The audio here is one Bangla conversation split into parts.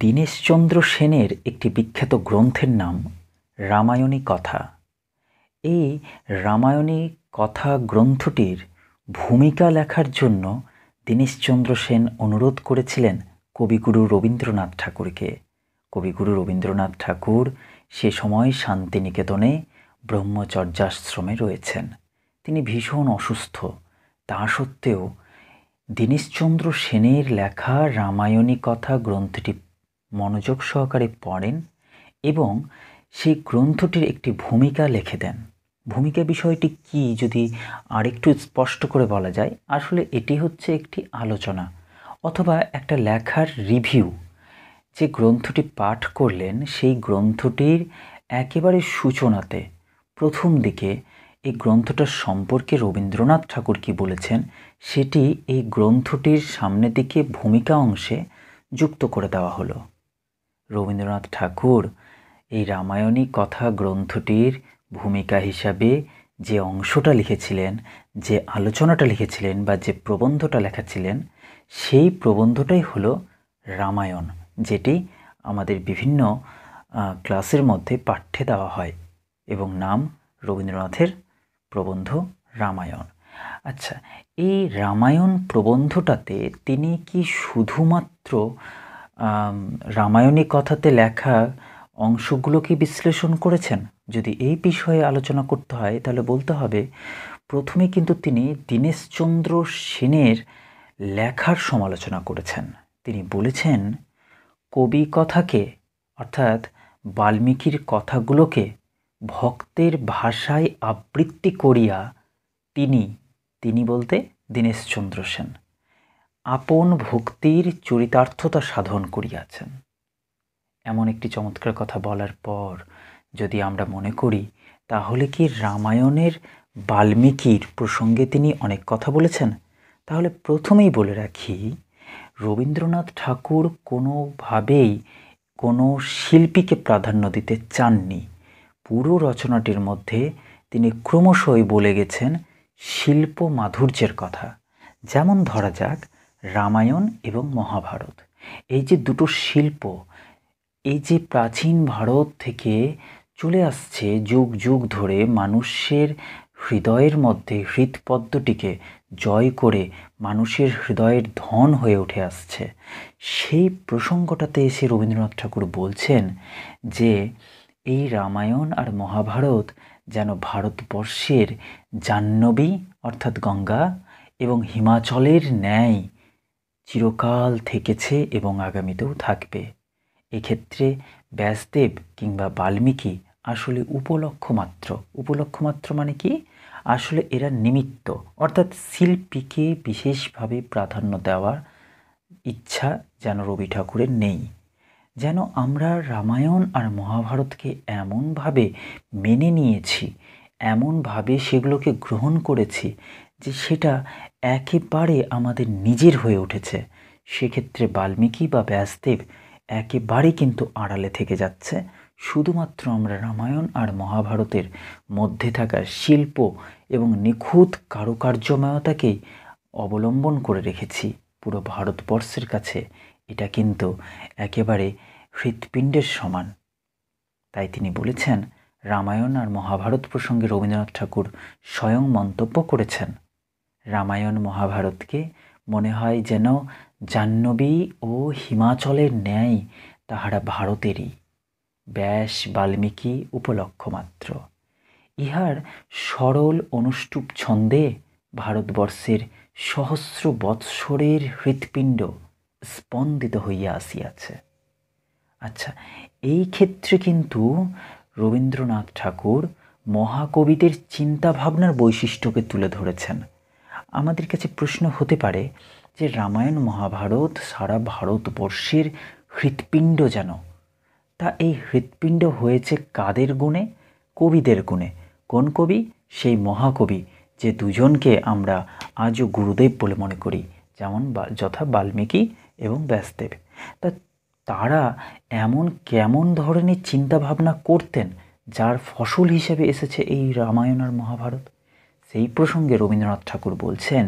দীনেশচন্দ্র সেনের একটি বিখ্যাত গ্রন্থের নাম রামায়ণী কথা। এই রামায়ণী কথা গ্রন্থটির ভূমিকা লেখার জন্য দীনেশচন্দ্র সেন অনুরোধ করেছিলেন কবিগুরু রবীন্দ্রনাথ ঠাকুরকে। কবিগুরু রবীন্দ্রনাথ ঠাকুর সে সময় শান্তিনিকেতনে ব্রহ্মচর্যাশ্রমে রয়েছেন। তিনি ভীষণ অসুস্থ। তা সত্ত্বেও দীনেশচন্দ্র সেনের লেখা রামায়ণী কথা গ্রন্থটি মনোযোগ সহকারে পড়েন এবং সেই গ্রন্থটির একটি ভূমিকা লিখে দেন। ভূমিকা বিষয়টি কি যদি আরেকটু স্পষ্ট করে বলা যায়, আসলে এটি হচ্ছে একটি আলোচনা অথবা একটা লেখার রিভিউ যে গ্রন্থটি পাঠ করলেন, সেই গ্রন্থটির একেবারে সূচনাতে প্রথম দিকে এই গ্রন্থটার সম্পর্কে রবীন্দ্রনাথ ঠাকুর কি বলেছেন, সেটি এই গ্রন্থটির সামনের দিকে ভূমিকা অংশে যুক্ত করে দেওয়া হলো। রবীন্দ্রনাথ ঠাকুর এই রামায়ণী কথা গ্রন্থটির ভূমিকা হিসাবে যে অংশটা লিখেছিলেন, যে আলোচনাটা লিখেছিলেন বা যে প্রবন্ধটা লেখাছিলেন, সেই প্রবন্ধটাই হলো রামায়ণ, যেটি আমাদের বিভিন্ন ক্লাসের মধ্যে পাঠ্যে দেওয়া হয় এবং নাম রবীন্দ্রনাথের প্রবন্ধ রামায়ণ। আচ্ছা এই রামায়ণ প্রবন্ধটাতে তিনি কি শুধুমাত্র রামায়ণী কথাতে লেখা অংশগুলোকে বিশ্লেষণ করেছেন? যদি এই বিষয়ে আলোচনা করতে হয়, তাহলে বলতে হবে, প্রথমে কিন্তু তিনি দীনেশচন্দ্র সেনের লেখার সমালোচনা করেছেন। তিনি বলেছেন, কবি কথাকে, অর্থাৎ বাল্মীকির কথাগুলোকে ভক্তের ভাষায় আবৃত্তি করিয়া তিনি তিনি বলতে দীনেশচন্দ্র সেন। আপন ভক্তির চরিতার্থতা সাধন করিয়াছেন। এমন একটি চমৎকার কথা বলার পর যদি আমরা মনে করি, তাহলে কি রামায়ণের বাল্মীকির প্রসঙ্গে তিনি অনেক কথা বলেছেন? তাহলে প্রথমেই বলে রাখি, রবীন্দ্রনাথ ঠাকুর কোনোভাবেই কোনো শিল্পীকে প্রাধান্য দিতে চাননি। পুরো রচনাটির মধ্যে তিনি ক্রমশই বলে গেছেন শিল্প মাধুর্যের কথা। যেমন ধরা যাক রামায়ণ এবং মহাভারত। এই যে দুটো শিল্প, এই যে প্রাচীন ভারত থেকে চলে আসছে যুগ যুগ ধরে মানুষের হৃদয়ের মধ্যে হৃদপদ্মটিকে জয় করে মানুষের হৃদয়ের ধন হয়ে উঠে আসছে। সেই প্রসঙ্গটাতে এসে রবীন্দ্রনাথ ঠাকুর বলছেন যে, এই রামায়ণ আর মহাভারত যেন ভারতবর্ষের জাহ্নবী অর্থাৎ গঙ্গা এবং হিমাচলের ন্যায় চিরকাল থেকেছে এবং আগামীতেও থাকবে। এক্ষেত্রে ব্যাসদেব কিংবা বাল্মীকি আসলে উপলক্ষ মাত্র উপলক্ষ মাত্র মানে কি? আসলে এরা নিমিত্ত। অর্থাৎ শিল্পীকে বিশেষভাবে প্রাধান্য দেওয়ার ইচ্ছা যেন রবি ঠাকুরের নেই। যেন আমরা রামায়ণ আর মহাভারতকে এমনভাবে মেনে নিয়েছি, এমনভাবে সেগুলোকে গ্রহণ করেছি যে সেটা একেবারে আমাদের নিজের হয়ে উঠেছে। সেক্ষেত্রে বাল্মীকি বা ব্যাসদেব একেবারে কিন্তু আড়ালে থেকে যাচ্ছে। শুধুমাত্র আমরা রামায়ণ আর মহাভারতের মধ্যে থাকা শিল্প এবং নিখুঁত কারুকার্যময়তাকেই অবলম্বন করে রেখেছি। পুরো ভারতবর্ষের কাছে এটা কিন্তু একেবারে হৃৎপিণ্ডের সমান। তাই তিনি বলেছেন, রামায়ণ আর মহাভারত প্রসঙ্গে রবীন্দ্রনাথ ঠাকুর স্বয়ং মন্তব্য করেছেন। রামায়ণ মহাভারতকে মনে হয় যেন জাহ্নবী ও হিমাচলের ন্যায় তাহারা ভারতেরই। ব্যাস বাল্মীকি উপলক্ষ মাত্র। ইহার সরল অনুষ্টুপ ছন্দে ভারতবর্ষের সহস্র বৎসরের হৃৎপিণ্ড স্পন্দিত হইয়া আসিয়াছে। আচ্ছা এই ক্ষেত্রে কিন্তু রবীন্দ্রনাথ ঠাকুর মহাকবিদের চিন্তাভাবনার বৈশিষ্ট্যকে তুলে ধরেছেন। আমাদের কাছে প্রশ্ন হতে পারে যে রামায়ণ মহাভারত সারা ভারতবর্ষের হৃৎপিণ্ড যেন? তা এই হৃৎপিণ্ড হয়েছে কাদের গুণে? কবিদের গুণে। কোন কবি? সেই মহাকবি, যে দুজনকে আমরা আজও গুরুদেব বলে মনে করি, যেমন যথা বাল্মীকি এবং ব্যাসদেব। তা তারা এমন কেমন ধরনের চিন্তাভাবনা করতেন, যার ফসল হিসেবে এসেছে এই রামায়ণ আর মহাভারত? সেই প্রসঙ্গে রবীন্দ্রনাথ ঠাকুর বলছেন,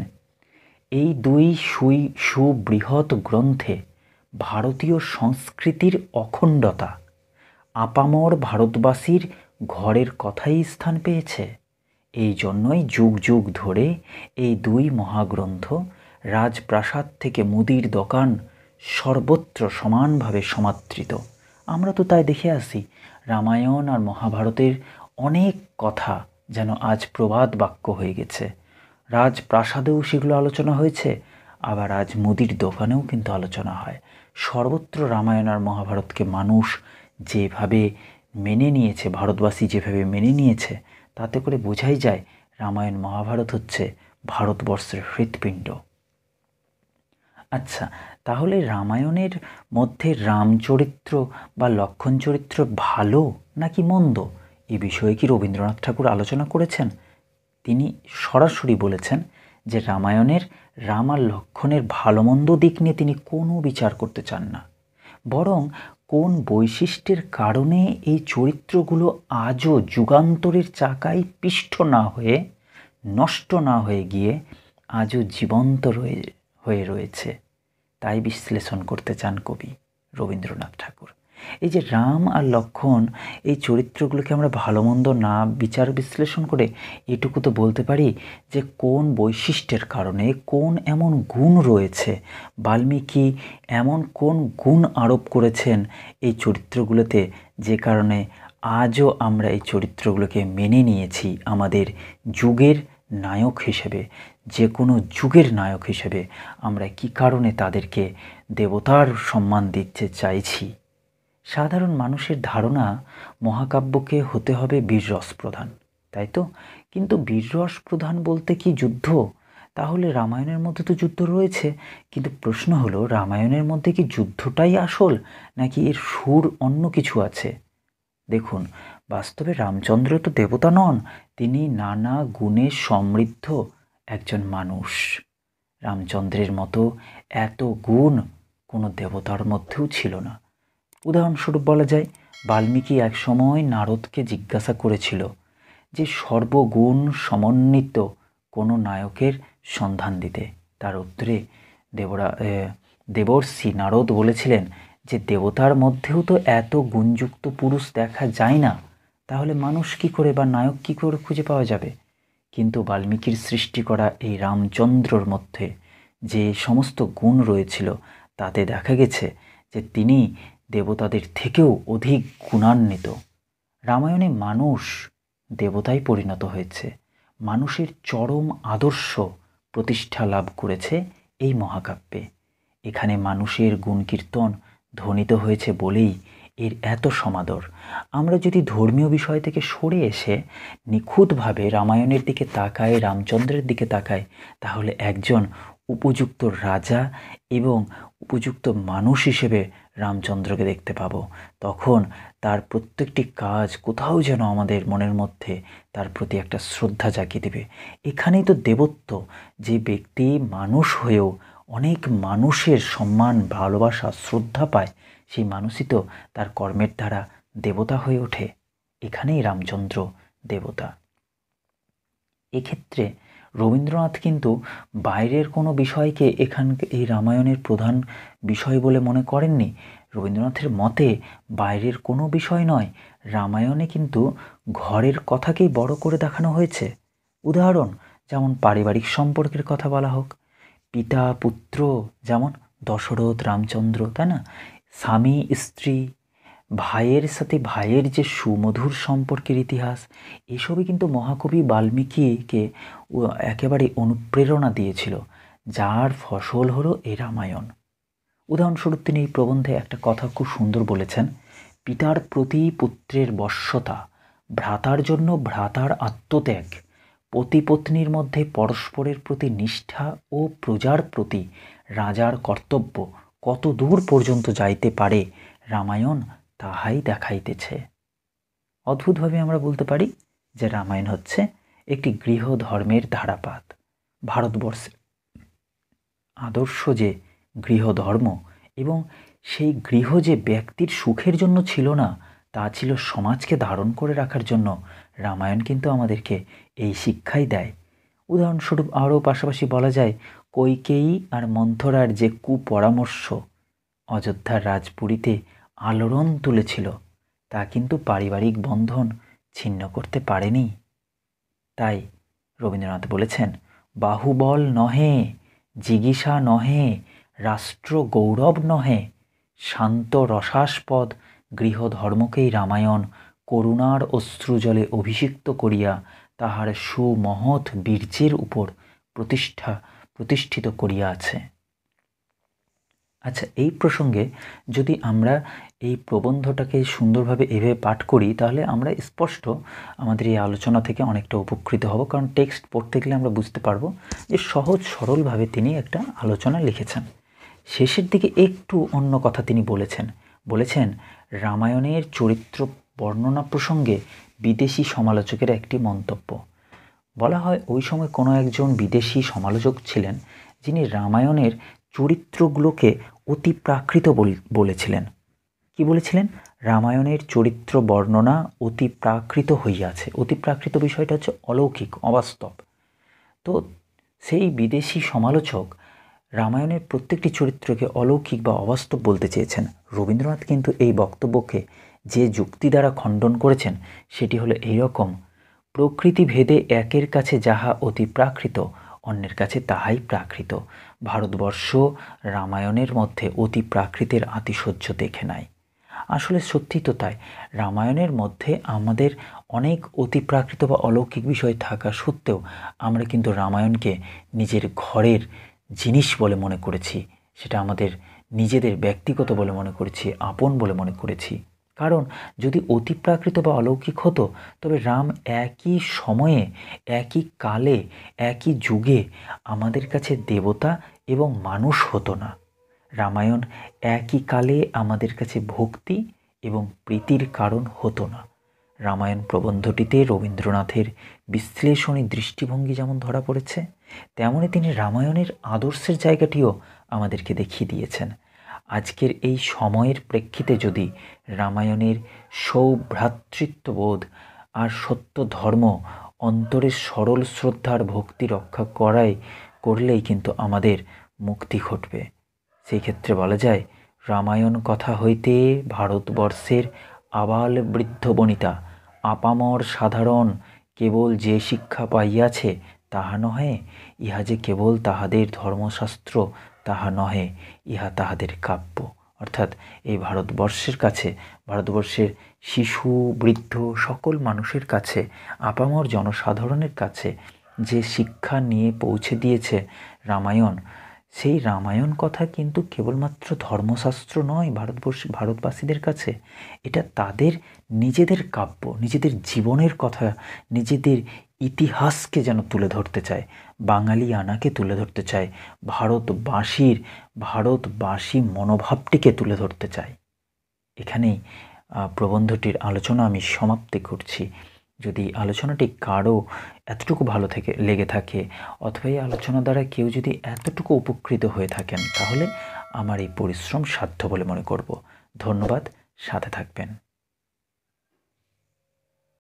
এই দুই সুই সুবৃহৎ গ্রন্থে ভারতীয় সংস্কৃতির অখণ্ডতা আপামর ভারতবাসীর ঘরের কথাই স্থান পেয়েছে। এই জন্যই যুগ যুগ ধরে এই দুই মহাগ্রন্থ রাজপ্রাসাদ থেকে মুদির দোকান সর্বত্র সমানভাবে সমাদৃত। আমরা তো তাই দেখে আসি, রামায়ণ আর মহাভারতের অনেক কথা যেন আজ প্রবাদ বাক্য হয়ে গেছে। রাজপ্রাসাদেও সেগুলো আলোচনা হয়েছে, আবার আজ মুদির দোকানেও কিন্তু আলোচনা হয়। সর্বত্র রামায়ণ আর মহাভারতকে মানুষ যেভাবে মেনে নিয়েছে, ভারতবাসী যেভাবে মেনে নিয়েছে, তাতে করে বোঝাই যায় রামায়ণ মহাভারত হচ্ছে ভারতবর্ষের হৃৎপিণ্ড। আচ্ছা তাহলে রামায়ণের মধ্যে রামচরিত্র বা লক্ষণ চরিত্র ভালো নাকি মন্দ? এ বিষয়ে কি রবীন্দ্রনাথ ঠাকুর আলোচনা করেছেন? তিনি সরাসরি বলেছেন যে রামায়ণের রাম আর লক্ষণের ভালো মন্দ দিক নিয়ে তিনি কোনো বিচার করতে চান না। বরং কোন বৈশিষ্ট্যের কারণে এই চরিত্রগুলো আজও যুগান্তরের চাকায় পিষ্ট না হয়ে, নষ্ট না হয়ে গিয়ে আজও জীবন্ত রয়ে, হয়ে রয়েছে। তাই বিশ্লেষণ করতে চান কবি রবীন্দ্রনাথ ঠাকুর। এই যে রাম আর লক্ষণ, এই চরিত্রগুলোকে আমরা ভালো মন্দ না বিচার বিশ্লেষণ করে এটুকু তো বলতে পারি যে কোন বৈশিষ্ট্যের কারণে কোন এমন গুণ রয়েছে? বাল্মীকি এমন কোন গুণ আরোপ করেছেন এই চরিত্রগুলোতে যে কারণে আজও আমরা এই চরিত্রগুলোকে মেনে নিয়েছি আমাদের যুগের নায়ক হিসেবে যে কোনো যুগের নায়ক হিসেবে আমরা কি কারণে তাদেরকে দেবতার সম্মান দিতে চাইছি? সাধারণ মানুষের ধারণা মহাকাব্যকে হতে হবে বীররস প্রধান, তাই তো? কিন্তু বীররস প্রধান বলতে কি যুদ্ধ? তাহলে রামায়ণের মধ্যে তো যুদ্ধ রয়েছে, কিন্তু প্রশ্ন হলো, রামায়ণের মধ্যে কি যুদ্ধটাই আসল, নাকি এর সুর অন্য কিছু আছে? দেখুন, বাস্তবে রামচন্দ্র তো দেবতা নন, তিনি নানা গুণে সমৃদ্ধ একজন মানুষ। রামচন্দ্রের মতো এত গুণ কোনো দেবতার মধ্যেও ছিল না। উদাহরণস্বরূপ বলা যায়, বাল্মীকি এক সময় নারদকে জিজ্ঞাসা করেছিল যে সর্বগুণ সমন্বিত কোনো নায়কের সন্ধান দিতে। তার উত্তরে দেবরা দেবর্ষি নারদ বলেছিলেন যে দেবতার মধ্যেও তো এত গুণযুক্ত পুরুষ দেখা যায় না, তাহলে মানুষ কি করে বা নায়ক কি করে খুঁজে পাওয়া যাবে? কিন্তু বাল্মীকির সৃষ্টি করা এই রামচন্দ্রর মধ্যে যে সমস্ত গুণ রয়েছিল, তাতে দেখা গেছে যে তিনি দেবতাদের থেকেও অধিক গুণান্বিত। রামায়ণে মানুষ দেবতায় পরিণত হয়েছে। মানুষের চরম আদর্শ প্রতিষ্ঠা লাভ করেছে এই মহাকাব্যে। এখানে মানুষের গুণকীর্তন ধ্বনিত হয়েছে বলেই এর এত সমাদর। আমরা যদি ধর্মীয় বিষয় থেকে সরে এসে নিখুঁতভাবে রামায়ণের দিকে তাকাই, রামচন্দ্রের দিকে তাকাই, তাহলে একজন উপযুক্ত রাজা এবং উপযুক্ত মানুষ হিসেবে রামচন্দ্রকে দেখতে পাবো। তখন তার প্রত্যেকটি কাজ কোথাও যেন আমাদের মনের মধ্যে তার প্রতি একটা শ্রদ্ধা জাগিয়ে দেবে। এখানেই তো দেবত্ব, যে ব্যক্তি মানুষ হয়েও অনেক মানুষের সম্মান, ভালোবাসা, শ্রদ্ধা পায়, সেই মানুষই তো তার কর্মের দ্বারা দেবতা হয়ে ওঠে। এখানেই রামচন্দ্র দেবতা। এক্ষেত্রে রবীন্দ্রনাথ কিন্তু বাইরের কোনো বিষয়কে এখান এই রামায়ণের প্রধান বিষয় বলে মনে করেননি। রবীন্দ্রনাথের মতে বাইরের কোনো বিষয় নয়, রামায়ণে কিন্তু ঘরের কথাকেই বড় করে দেখানো হয়েছে। উদাহরণ, যেমন পারিবারিক সম্পর্কের কথা বলা হোক, পিতা, পুত্র, যেমন দশরথ, রামচন্দ্র, তাই না? স্বামী, স্ত্রী ভাইয়ের সাথে ভাইয়ের যে সুমধুর সম্পর্কের ইতিহাস, এসবই কিন্তু মহাকবি বাল্মীকিকে একেবারে অনুপ্রেরণা দিয়েছিল, যার ফসল হলো এই রামায়ণ। উদাহরণস্বরূপ তিনি এই প্রবন্ধে একটা কথা খুব সুন্দর বলেছেন, পিতার প্রতি পুত্রের বশ্যতা ভ্রাতার জন্য ভ্রাতার আত্মত্যাগ পতিপত্নীর মধ্যে পরস্পরের প্রতি নিষ্ঠা ও প্রজার প্রতি রাজার কর্তব্য, কত দূর পর্যন্ত যাইতে পারে রামায়ণ তাহাই দেখাইতেছে। অদ্ভুতভাবে আমরা বলতে পারি যে রামায়ণ হচ্ছে একটি গৃহ ধর্মের ধারাপাত ভারতবর্ষের আদর্শ যে গৃহধর্ম এবং সেই গৃহ যে ব্যক্তির সুখের জন্য ছিল না, তা ছিল সমাজকে ধারণ করে রাখার জন্য রামায়ণ কিন্তু আমাদেরকে এই শিক্ষাই দেয়। উদাহরণস্বরূপ আরও পাশাপাশি বলা যায়, কৈকেয়ী আর মন্থরার যে কুপরামর্শ অযোধ্যার রাজপুরীতে আলোড়ন তুলেছিল। তা কিন্তু পারিবারিক বন্ধন ছিন্ন করতে পারেনি। তাই রবীন্দ্রনাথ বলেছেন, বাহুবল নহে জিগিসা নহে, রাষ্ট্র গৌরব নহে, শান্ত রসাস্পদ গৃহধর্মকেই রামায়ণ করুণার অশ্রুজলে অভিষিক্ত করিয়া তাহার সুমহৎ বীর্যের উপর প্রতিষ্ঠা, প্রতিষ্ঠিত করিয়া আছে। আচ্ছা এই প্রসঙ্গে যদি আমরা এই প্রবন্ধটাকে সুন্দরভাবে এভাবে পাঠ করি, তাহলে আমরা স্পষ্ট আমাদের এই আলোচনা থেকে অনেকটা উপকৃত হব। কারণ টেক্সট পড়তে গেলে আমরা বুঝতে পারব যে সহজ সরলভাবে তিনি একটা আলোচনা লিখেছেন। শেষের দিকে একটু অন্য কথা তিনি বলেছেন। বলেছেন, রামায়ণের চরিত্র বর্ণনা প্রসঙ্গে বিদেশি সমালোচকের একটি মন্তব্য। বলা হয়, ওই সময় কোনো একজন বিদেশি সমালোচক ছিলেন যিনি রামায়ণের চরিত্রগুলোকে অতি প্রাকৃত বলেছিলেন। কি বলেছিলেন? রামায়ণের চরিত্র বর্ণনা অতি প্রাকৃত হইয়াছে। অতি প্রাকৃত বিষয়টা হচ্ছে অলৌকিক, অবাস্তব। তো সেই বিদেশি সমালোচক রামায়ণের প্রত্যেকটি চরিত্রকে অলৌকিক বা অবাস্তব বলতে চেয়েছেন। রবীন্দ্রনাথ কিন্তু এই বক্তব্যকে যে যুক্তি দ্বারা খণ্ডন করেছেন, সেটি হলো এইরকম প্রকৃতি ভেদে একের কাছে যাহা অতি প্রাকৃত অন্যের কাছে তাহাই প্রাকৃত। ভারতবর্ষ রামায়ণের মধ্যে অতি প্রাকৃতের আতিশয্য দেখে নাই। আসলে সত্যি তো তাই। রামায়ণের মধ্যে আমাদের অনেক অতিপ্রাকৃত বা অলৌকিক বিষয় থাকা সত্ত্বেও আমরা কিন্তু রামায়ণকে নিজের ঘরের জিনিস বলে মনে করেছি, সেটা আমাদের নিজেদের ব্যক্তিগত বলে মনে করেছি, আপন বলে মনে করেছি। কারণ যদি অতিপ্রাকৃত বা অলৌকিক হতো, তবে রাম একই সময়ে, একই কালে, একই যুগে আমাদের কাছে দেবতা এবং মানুষ হতো না। রামায়ণ একই কালে আমাদের কাছে ভক্তি এবং প্রীতির কারণ হতো না। রামায়ণ প্রবন্ধটিতে রবীন্দ্রনাথের বিশ্লেষণী দৃষ্টিভঙ্গি যেমন ধরা পড়েছে, তেমনি তিনি রামায়ণের আদর্শের জায়গাটিও আমাদেরকে দেখিয়ে দিয়েছেন। আজকের এই সময়ের প্রেক্ষিতে যদি রামায়ণের সৌভ্রাতৃত্ববোধ আর সত্য ধর্ম অন্তরের সরল শ্রদ্ধার ভক্তি রক্ষা করাই করলেই কিন্তু আমাদের মুক্তি ঘটবে। সেই ক্ষেত্রে বলা যায়, রামায়ণ কথা হইতে ভারতবর্ষের আবাল বৃদ্ধ বনিতা, আপামর সাধারণ কেবল যে শিক্ষা পাইয়াছে তাহা নহে, ইহা যে কেবল তাহাদের ধর্মশাস্ত্র তাহা নহে, ইহা তাহাদের কাব্য। অর্থাৎ এই ভারতবর্ষের কাছে, ভারতবর্ষের শিশু, বৃদ্ধ সকল মানুষের কাছে, আপামর জনসাধারণের কাছে যে শিক্ষা নিয়ে পৌঁছে দিয়েছে রামায়ণ সেই রামায়ণ কথা কিন্তু কেবলমাত্র ধর্মশাস্ত্র নয়, ভারতবর্ষ, ভারতবাসীদের কাছে। এটা তাদের নিজেদের কাব্য, নিজেদের জীবনের কথা, নিজেদের ইতিহাসকে যেন তুলে ধরতে চায়, বাঙালি আনাকে তুলে ধরতে চায়, ভারতবাসীর, ভারতবাসী মনোভাবটিকে তুলে ধরতে চায়। এখানেই প্রবন্ধটির আলোচনা আমি সমাপ্তি করছি। যদি আলোচনাটি কারও এতটুকু ভালো থেকে লেগে থাকে অথবা এই আলোচনা দ্বারা কেউ যদি এতটুকু উপকৃত হয়ে থাকেন, তাহলে আমার এই পরিশ্রম সাধ্য বলে মনে করব। ধন্যবাদ, সাথে থাকবেন।